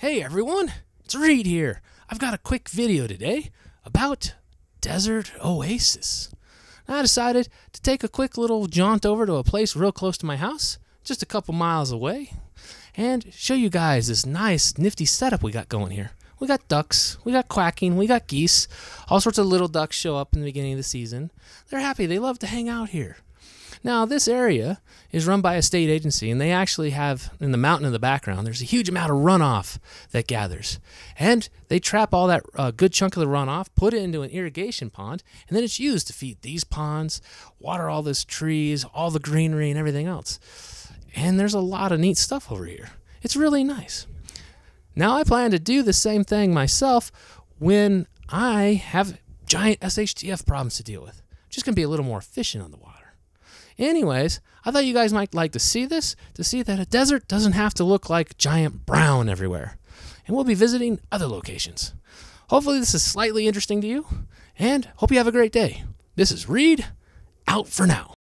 Hey everyone, it's Reed here. I've got a quick video today about Desert Oasis. I decided to take a quick little jaunt over to a place real close to my house, just a couple miles away, and show you guys this nice, nifty setup we got going here. We got ducks, we got quacking, we got geese. All sorts of little ducks show up in the beginning of the season. They're happy, they love to hang out here. Now, this area is run by a state agency, and they actually have in the mountain in the background, there's a huge amount of runoff that gathers. And they trap all that uh, good chunk of the runoff, put it into an irrigation pond, and then it's used to feed these ponds, water all these trees, all the greenery, and everything else. And there's a lot of neat stuff over here. It's really nice. Now, I plan to do the same thing myself when I have giant SHTF problems to deal with. Just going to be a little more efficient on the water. Anyways, I thought you guys might like to see this, to see that a desert doesn't have to look like giant brown everywhere. And we'll be visiting other locations. Hopefully, this is slightly interesting to you, and hope you have a great day. This is Reed, out for now.